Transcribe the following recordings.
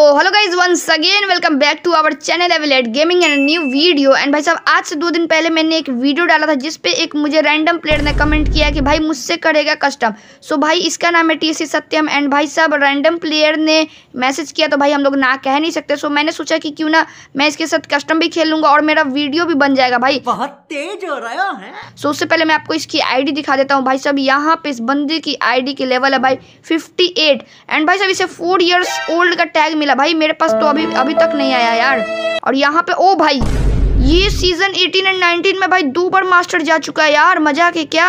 Hello guys once again welcome back to our channel एविलेट gaming and new video and भाई साहब आज से दो दिन पहले मैंने एक वीडियो डाला था जिस पे एक मुझे रैंडम प्लेयर ने कमेंट किया कि भाई मुझसे करेगा कस्टम सो so, भाई इसका नाम है टी सी सत्यम एंड भाई साहब रैंडम प्लेयर ने मैसेज किया तो भाई हम लोग ना कह नहीं सकते. सो so, मैंने सोचा कि क्यों ना मैं इसके साथ कस्टम भी खेल लूँगा और मेरा वीडियो भी बन जाएगा भाई. बहुत तेज हो रहा है। सो उससे पहले मैं आपको इसकी आईडी दिखा देता हूँ. भाई साहब यहाँ पे इस बंदे की आईडी की लेवल है भाई 58 एंड भाई साहब इसे फोर इयर्स ओल्ड का टैग मिला भाई मेरे पास तो अभी अभी तक नहीं आया यार। और यहाँ पे ओ भाई ये सीज़न 18 एंड 19 में भाई दो बार मास्टर जा चुका है यार मज़ा के क्या?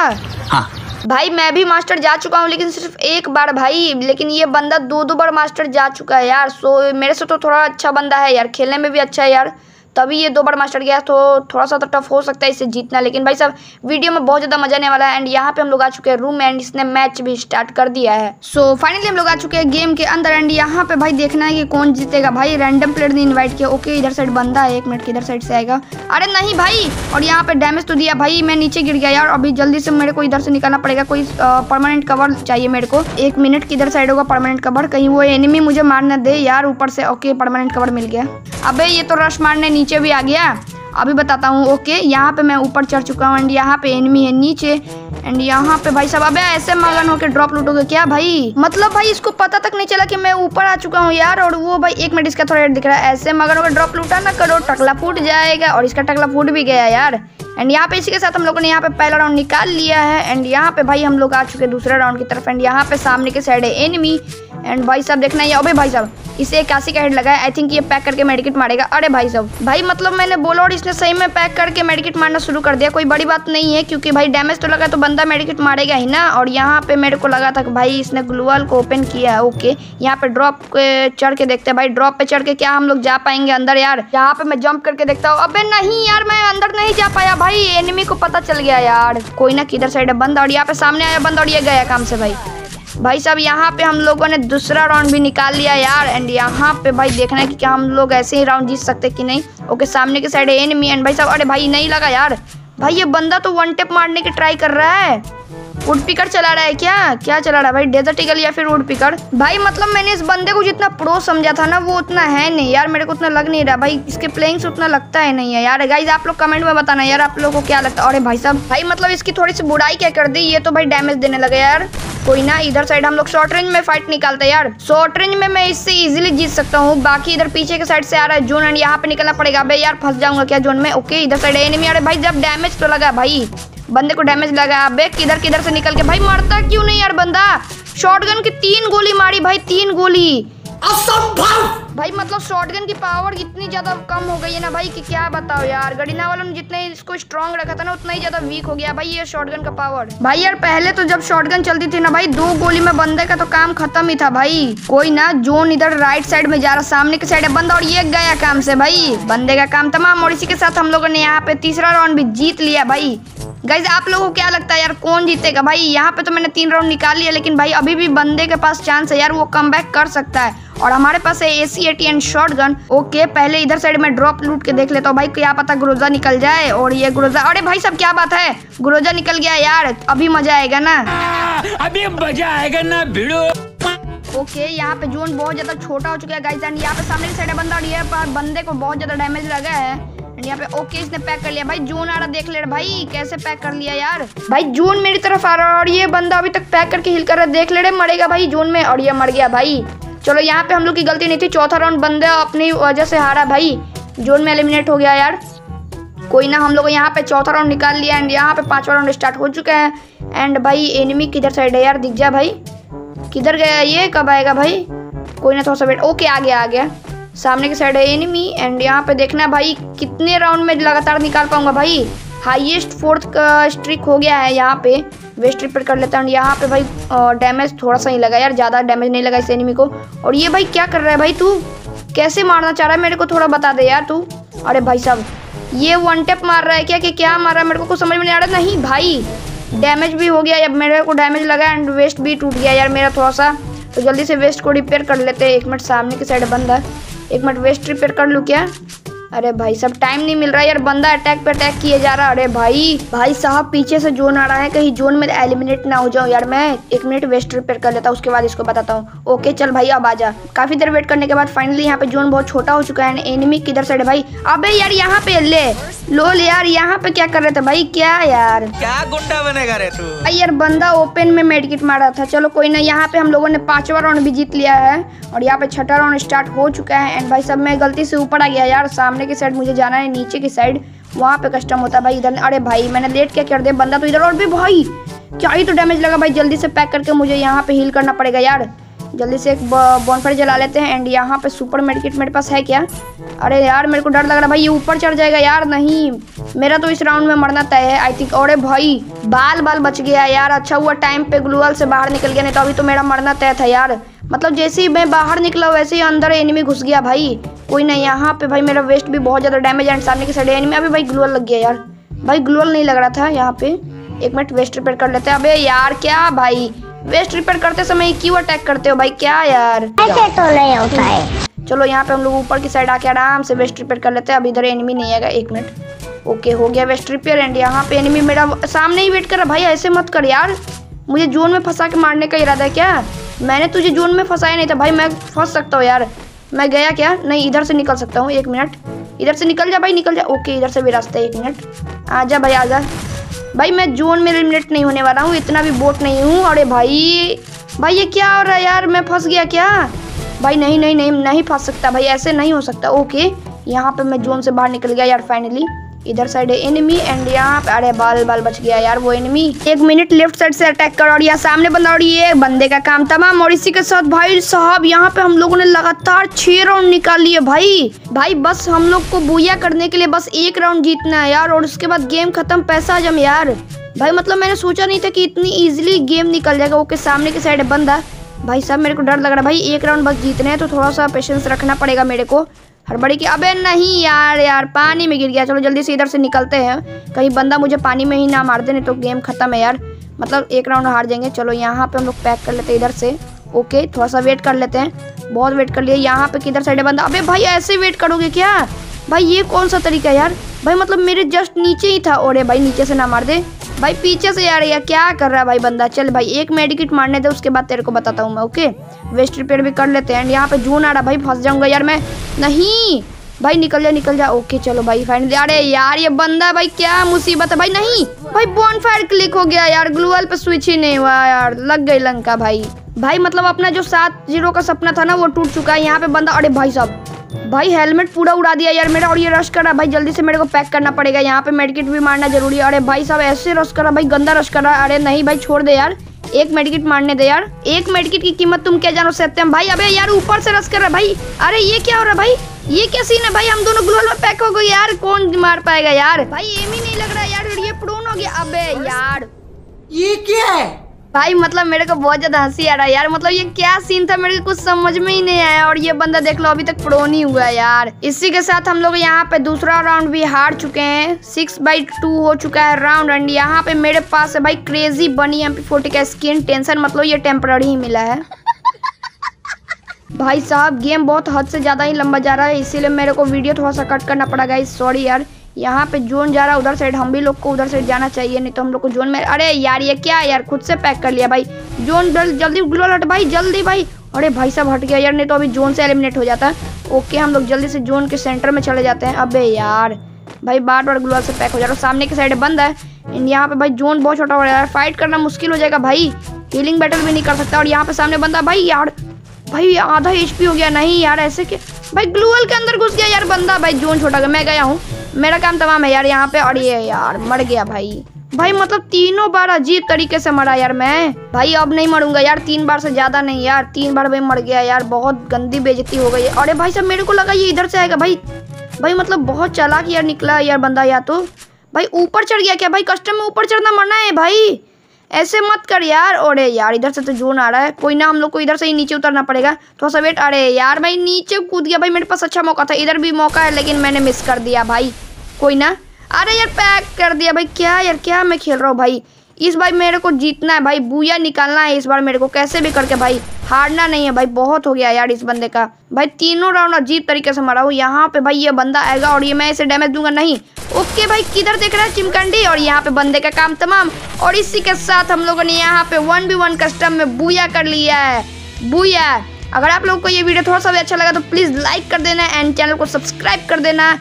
हाँ। भाई मैं भी मास्टर जा चुका हूँ लेकिन सिर्फ़ एक बार भाई लेकिन ये बंदा दो दो बार मास्टर जा चुका है यार। सो मेरे से तो थोड़ा अच्छा बंदा है यार खेलने में भी अच्छा है यार। तभी ये दो बार मास्टर गया तो थोड़ा सा तो टफ हो सकता है इसे जीतना लेकिन भाई साहब वीडियो में बहुत ज़्यादा मज़ा आने वाला है एंड यहाँ पे हम लोग आ चुके हैं रूम एंड इसने मैच भी स्टार्ट कर दिया है। सो so, फाइनली हम लोग आ चुके हैं गेम के अंदर एंड यहाँ पे भाई देखना है कि कौन जीतेगा। भाई रैंडम प्लेयर ने इन्वाइट किया। ओके इधर साइड बंदा है एक मिनट की इधर साइड से आएगा। अरे नहीं भाई और यहाँ पे डैमेज तो दिया। भाई मैं नीचे गिर गया यार अभी जल्दी से मेरे को इधर से निकालना पड़ेगा कोई परमानेंट कवर चाहिए मेरे को। एक मिनट की इधर साइड होगा परमानेंट कवर कहीं वो एनिमी मुझे मारने दे यार ऊपर से। ओके परमानेंट कवर मिल गया। अबे ये तो रश मारने नीचे भी आ गया। अभी बताता हूँ ओके यहाँ पे मैं ऊपर चढ़ चुका हूँ एंड यहाँ पे एनिमी है नीचे। एंड यहाँ पे भाई साहब, अबे ऐसे मगन होके ड्रॉप लूटोगे क्या भाई? मतलब भाई इसको पता तक नहीं चला कि मैं ऊपर आ चुका हूँ यार और वो भाई, एक मिनट इसका थोड़ा दिख रहा है। ऐसे मगन होकर ड्रॉप लूटा ना करो, टकला फूट जाएगा और इसका टकला फूट भी गया यार। एंड यहाँ पे इसी के साथ हम लोगों ने यहाँ पे पहला राउंड निकाल लिया है। एंड यहाँ पे भाई हम लोग आ चुके दूसरे राउंड की तरफ़। एंड यहाँ पे सामने के साइड है एनिमी एंड भाई साहब, देखना है अबे भाई साहब, इसे इक्यासी का हेड लगा है आई थिंक ये पैक करके मेडिकेट मारेगा। अरे भाई साहब, भाई मतलब मैंने बोला और इसने सही में पैक करके मेडिकेट मारना शुरू कर दिया। कोई बड़ी बात नहीं है, क्योंकि भाई डैमेज तो लगा तो बंदा मेडिकेट मारेगा ही ना। और यहाँ पे मेरे को लगा था भाई इसने ग्लूअल को ओपन किया है ओके यहाँ पे ड्रॉप चढ़ के देखते हैं भाई ड्रॉप पे चढ़ के क्या हम लोग जा पाएँगे अंदर यार। यहाँ पे मैं जंप करके देखता हूँ, अबे नहीं यार, मैं अंदर नहीं जा पाया। भाई एनिमी को पता चल गया यार। कोई ना किधर साइड है, बंद और यहाँ पे सामने आया, बंद और ये गया काम से भाई। भाई साहब, यहाँ पे हम लोगों ने दूसरा राउंड भी निकाल लिया यार एंड यहाँ पे भाई देखना है कि क्या हम लोग ऐसे ही राउंड जीत सकते कि नहीं। ओके सामने के साइड एनमी एंड भाई साहब, अरे भाई, नहीं लगा यार। भाई, ये बंदा तो वन टेप मारने की ट्राई कर रहा है। वुड पिकर चला रहा है क्या? क्या चला रहा है भाई? डेजर्ट ईगल या फिर वुड पिकर भाई मतलब मैंने इस बंदे को जितना प्रो समझा था ना, वो उतना है नहीं। यार, मेरे को उतना लग नहीं रहा। भाई, इसके प्लेइंग से उतना लगता है नहीं है। यार गाइज़ आप लोग कमेंट में बताना यार, आप लोगों को क्या लगता है? अरे भाई साहब, भाई मतलब इसकी थोड़ी सी बुराई क्या कर दी? ये तो भाई डैमेज देने लगे यार। कोई ना, इधर साइड हम लोग शॉर्ट रेंज में फाइट निकालते हैं यार। शॉर्ट रेंज में मैं इससे इजीली जीत सकता हूँ। बाकी इधर पीछे के साइड से आ रहा है जोन एंड यहाँ पे निकलना पड़ेगा। भाई यार, फंस जाऊँगा क्या जोन में? ओके इधर साइड एनिमी आ रहा है। भाई, जब डैमेज तो लगा भाई। बंदे को डैमेज लगा। अबे किधर किधर से निकल के भाई मरता क्यों नहीं यार बंदा? शॉटगन की तीन गोली मारी भाई तीन गोली। असंभव! भाई मतलब शॉटगन की पावर इतनी ज़्यादा कम हो गई है ना भाई कि क्या बताओ यार। गड़ीना वालों ने जितने इसको स्ट्रॉन्ग रखा था ना उतना ही ज़्यादा वीक हो गया भाई ये शॉटगन का पावर भाई यार पहले तो जब शॉटगन चलती थी ना भाई दो गोली में बंदे का तो काम खत्म ही था भाई। कोई ना जोन इधर राइट साइड में जा रहा सामने के साइड है बंदा और ये गया काम से भाई। बंदे का काम तमाम और इसी के साथ हम लोगों ने यहाँ पे तीसरा राउंड भी जीत लिया भाई। गाइज़ आप लोगों को क्या लगता है यार कौन जीतेगा? भाई यहाँ पे तो मैंने तीन राउंड निकाल लिया लेकिन भाई अभी भी बंदे के पास चांस है यार वो कम कर सकता है। और हमारे पास है A C AT and shotgun okay पहले इधर साइड में ड्रॉप लूट के देख लेता हूँ। भाई क्या पता ग्रोजा निकल जाए और ये ग्रोजा अरे भाई सब क्या बात है? ग्रोजा निकल गया यार अभी मज़ा आएगा ना? अभी मज़ा आएगा ना भिड़ो। ओके okay, यहाँ पे जोन बहुत ज़्यादा छोटा हो चुका है गाइस एंड यहाँ पे सामने की साइड बंदा और ये पर बंदे को बहुत ज़्यादा डैमेज लगा है। यहाँ पे ओके इसने पैक कर लिया। भाई जोन आ रहा, देख ले भाई, कैसे पैक कर लिया यार। भाई जोन मेरी तरफ़ आ रहा है और ये बंदा अभी तक पैक करके हिल कर रहा देख ले मरेगा भाई जोन में। और ये मर गया भाई। चलो, यहाँ पे हम लोग की गलती नहीं थी। चौथा राउंड बंदा अपनी वजह से हारा भाई। जोन में एलिमिनेट हो गया यार। कोई ना, हम लोग यहाँ पे चौथा राउंड निकाल लिया एंड यहाँ पे पांचवा राउंड स्टार्ट हो चुका है। एंड भाई एनिमी किधर साइड है यार? दिख जा भाई। किधर गया ये? कब आएगा भाई? कोई ना, थोड़ा सा वेट ओके आ गया आ गया सामने की साइड है एनिमी एंड यहाँ पे देखना भाई, कितने राउंड में लगातार निकाल पाऊँगा भाई। हाईएस्ट फोर्थ का स्ट्रिक हो गया है यहाँ पे। वेस्ट रिपेयर कर लेता हूँ। यहाँ पे भाई डैमेज थोड़ा सा ही लगा यार, ज़्यादा डैमेज नहीं लगा इस एनिमी को। और ये भाई क्या कर रहा है भाई तू? कैसे मारना चाह रहा है मेरे को थोड़ा बता दे यार तू। अरे भाई साहब, ये वन टेप मार रहा है क्या कि क्या मार रहा है? मेरे को कुछ समझ में नहीं आ रहा। नहीं भाई डैमेज भी हो गया अब मेरे को डैमेज लगा एंड वेस्ट भी टूट गया यार मेरा थोड़ा सा। तो जल्दी से वेस्ट को रिपेयर कर लेते हैं। एक मिनट, सामने की साइड बंद है। एक मिनट वेस्ट रिपेयर कर लू क्या? अरे भाई, सब टाइम नहीं मिल रहा यार, बंदा अटैक पे अटैक किए जा रहा है। अरे भाई भाई साहब, पीछे से जोन आ रहा है, कहीं जोन में एलिमिनेट ना हो जाओ यार मैं एक मिनट वेस्ट रिपेयर कर लेता हूँ, उसके बाद इसको बताता हूँ। ओके चल भाई, अब आजा। काफ़ी देर वेट करने के बाद फाइनली यहाँ पे जोन बहुत छोटा हो चुका है एनिमी किधर साइड भाई? अबे यार, यहाँ पे, ले। लोल यार यहाँ पे क्या कर रहे थे भाई? क्या यार? क्या गुंडा बनेगा रे तू? भाई यार बंदा ओपन में मेडकिट मारा था। चलो कोई ना यहाँ पे हम लोगों ने पांचवा राउंड भी जीत लिया है और यहाँ पे छठा राउंड स्टार्ट हो चुका है। एंड भाई सब मैं गलती से ऊपर आ गया यार। सामने की साइड मुझे जाना है नीचे की साइड वहाँ पे कस्टम होता है भाई इधर। अरे भाई मैंने लेट क्या कर दिया? बंदा तो इधर और भी भाई। क्या ही तो डैमेज लगा भाई जल्दी से पैक करके मुझे यहाँ पे हील करना पड़ेगा यार। जल्दी से एक बॉनफायर जला लेते हैं। एंड यहाँ पे सुपर मेडिकेट मेरे पास है क्या? अरे यार, मेरे को डर लग रहा है भाई, ये ऊपर चढ़ जाएगा यार, नहीं। मेरा तो इस राउंड में मरना तय है आई थिंक अरे भाई बाल बाल बच गया यार। अच्छा हुआ टाइम पे ग्लूअल से बाहर निकल गया, नहीं तो अभी तो मेरा मरना तय था यार। मतलब जैसे ही मैं बाहर निकला, वैसे ही अंदर एनिमी घुस गया भाई। कोई नहीं, यहाँ पे भाई मेरा वेस्ट भी बहुत ज़्यादा डैमेज एंड सामने की साइड एनिमी अभी भाई ग्लूअल लग गया यार। भाई ग्लूअल नहीं लग रहा था यहाँ पे। एक मिनट वेस्ट रिपेयर कर लेते हैं। अबे यार, क्या भाई? वेस्ट रिपेयर करते समय क्यों अटैक करते हो भाई क्या यार? ऐसे तो नहीं होता है। चलो यहाँ पे हम लोग ऊपर की साइड आके आराम से वेस्ट रिपेयर कर लेते हैं। अब इधर एनिमी नहीं आएगा एक मिनट ओके हो गया वेस्ट रिपेयर एंड यहाँ पे एनिमी मेरा सामने ही वेट कर रहा भाई ऐसे मत कर यार। मुझे जोन में फंसा के मारने का इरादा है क्या? मैंने तुझे जोन में फंसाया नहीं था। भाई मैं फंस सकता हूँ यार। मैं गया क्या? नहीं इधर से निकल सकता हूँ। एक मिनट इधर से निकल जा भाई निकल जा। ओके इधर से भी रास्ता है। एक मिनट आजा भाई आजा भाई, मैं जोन में एलिमिनेट नहीं होने वाला हूँ, इतना भी बोट नहीं हूँ। अरे भाई भाई, ये क्या हो रहा है यार? मैं फंस गया क्या? भाई, नहीं नहीं नहीं नहीं फंस सकता भाई, ऐसे नहीं हो सकता। ओके यहाँ पे मैं जोन से बाहर निकल गया यार फाइनली इधर साइड है एनिमी एंड यहाँ पे, अरे बाल बाल बच गया यार वो एनिमी एक मिनट लेफ़्ट साइड से अटैक कर और यहाँ सामने बंदा और ये बंदे का काम तमाम और इसी के साथ भाई साहब, यहाँ पे हम लोगों ने लगातार छह राउंड निकाल लिए भाई। भाई बस हम लोग को बुया करने के लिए बस एक राउंड जीतना है यार और उसके बाद गेम खत्म, पैसा जम यार। भाई मतलब मैंने सोचा नहीं था कि इतनी इजिली गेम निकल जाएगा, ओके, सामने के साइड बंदा। भाई साहब, मेरे को डर लग रहा है भाई, एक राउंड बस जीतने हैं तो थोड़ा सा पेशेंस रखना पड़ेगा मेरे को। हड़बड़ी की अबे नहीं यार यार, पानी में गिर गया। चलो जल्दी से इधर से निकलते हैं। कहीं बंदा मुझे पानी में ही ना मार दे नहीं तो गेम खत्म है यार। मतलब एक राउंड हार जाएँगे। चलो यहाँ पे हम लोग पैक कर लेते हैं इधर से। ओके थोड़ा सा वेट कर लेते हैं। बहुत वेट कर लिया। यहाँ पे किधर साइड है बंदा? अबे भाई, ऐसे वेट करोगे क्या? भाई, ये कौन सा तरीका यार? भाई मतलब मेरे जस्ट नीचे ही था। और भाई, नीचे से ना मार दे। भाई, पीछे से यार यार क्या कर रहा है भाई बंदा? चल भाई, एक मेडिकेट मारने दे, उसके बाद तेरे को बताता हूँ मैं, ओके? वेस्ट रिपेयर भी कर लेते हैं। यहाँ पे जून आ रहा भाई, फंस जाऊँगा यार मैं। नहीं! भाई, निकल जा निकल जा। ओके, चलो भाई फाइनली अरे यार, ये बंदा भाई, क्या मुसीबत है? भाई, नहीं! भाई बॉन फायर क्लिक हो गया यार। ग्लूअल पे स्विच ही नहीं हुआ यार। लग गई लंका भाई। भाई मतलब अपना जो सात ज़ीरो का सपना था ना, वो टूट चुका है। यहाँ पे बंदा, अरे भाई साहब भाई हेलमेट पूरा उड़ा दिया यार मेरा और ये रश करा भाई, जल्दी से मेरे को पैक करना पड़ेगा। यहाँ पे मेडिकेट भी मारना ज़रूरी है। अरे भाई साहब, ऐसे रश करा भाई, गंदा रश करा अरे नहीं भाई, छोड़ दे यार। एक मेडिकेट मारने दे यार। एक मेडिकेट की कीमत तुम क्या जानो, सत्यम भाई? अबे यार, ऊपर से रस कर रहा है भाई। अरे ये क्या हो रहा है भाई? ये क्या सीन है भाई? हम दोनों ग्लोल में पैक हो गए यार। कौन मार पाएगा यार? भाई एम ही नहीं लग रहा है यार। ये प्रोन हो गया। अबे यार। ये क्या है? भाई मतलब मेरे को बहुत ज़्यादा हँसी आ रहा है यार। मतलब ये क्या सीन था, मेरे को कुछ समझ में ही नहीं आया। और ये बंदा देख लो, अभी तक प्रो नहीं हुआ यार। इसी के साथ हम लोग यहाँ पे दूसरा राउंड भी हार चुके हैं। सिक्स बाई टू हो चुका है राउंड एंड यहाँ पे मेरे पास है भाई क्रेजी बनी एम फोर्टी का स्किन टेंशन मतलब ये टेम्पररी ही मिला है। भाई साहब गेम बहुत हद से ज़्यादा ही लंबा जा रहा है। इसीलिए मेरे को वीडियो थोड़ा सा कट करना पड़ा गया सॉरी यार। यहाँ पे जोन जा रहा उधर साइड हम भी लोग को उधर साइड जाना चाहिए नहीं तो हम लोग को जोन में अरे यार ये क्या यार खुद से पैक कर लिया भाई। जोन जल, जल्दी ग्लोल हट भाई जल्दी भाई। अरे भाई साहब हट गया यार नहीं तो अभी जोन से एलिमिनेट हो जाता। ओके हम लोग जल्दी से जोन के सेंटर में चले जाते हैं। अबे यार भाई बार बार ग्लोअल से पैक हो जा रहा सामने की साइड बंद है। यहाँ पे भाई जोन बहुत छोटा हो रहा है फाइट करना मुश्किल हो जाएगा भाई। हीलिंग बैटल भी नहीं कर सकता। और यहाँ पे सामने बंदा भाई यार भाई, आधा एचपी हो गया। नहीं यार, ऐसे के भाई ग्लूअल के अंदर घुस गया यार बंदा। भाई, जोन छोटा गया मैं गया हूँ। मेरा काम तमाम है यार यहाँ पे। और ये यार, मर गया भाई। भाई मतलब तीनों बार अजीब तरीके से मरा यार मैं। भाई, अब नहीं मरूँगा यार। तीन बार से ज़्यादा नहीं यार। तीन बार भाई मर गया यार। बहुत गंदी बेजती हो गई। अरे भाई साहब मेरे को लगा ये इधर से आएगा। भाई भाई मतलब बहुत चालाक यार निकला यार बंदा या तो। भाई, ऊपर चढ़ गया क्या? भाई, कस्टम में ऊपर चढ़ना मरना है भाई। ऐसे मत कर यार। अरे यार, इधर से तो जोन आ रहा है। कोई ना, हम लोग को इधर से ही नीचे उतरना पड़ेगा। थोड़ा सा वेट, अरे यार, भाई नीचे कूद गया। भाई मेरे पास अच्छा मौका था। इधर भी मौका है, लेकिन मैंने मिस कर दिया, भाई। कोई ना। अरे यार पैक कर दिया, भाई। क्या यार, क्या मैं खेल रहा हूँ, भाई? इस बार मेरे को जीतना है भाई, बुया निकालना है इस बार मेरे को। कैसे भी करके भाई, हारना नहीं है भाई, बहुत हो गया यार इस बंदे का। भाई तीनों राउंड अजीब तरीके से मारा हूँ। यहाँ पे भाई ये बंदा आएगा और ये मैं इसे डैमेज दूँगा नहीं। ओके भाई, किधर देख रहा है चिमकंडी? और यहाँ पे बंदे का काम तमाम। और इसी के साथ हम लोगों ने यहाँ पे वन बी वन कस्टम में बुया कर लिया है। बुया, अगर आप लोगों को ये वीडियो थोड़ा सा भी अच्छा लगा तो प्लीज़ लाइक कर देना एंड चैनल को सब्सक्राइब कर देना।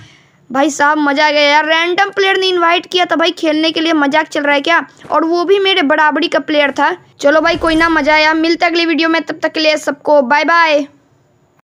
भाई साहब, मज़ा आ गया यार। रैंडम प्लेयर ने इनवाइट किया था भाई, खेलने के लिए मज़ाक चल रहा है क्या? और वो भी मेरे बराबरी का प्लेयर था। चलो भाई, कोई ना, मज़ा आया। मिलता अगली वीडियो में, तब तक के लिए सबको बाय बाय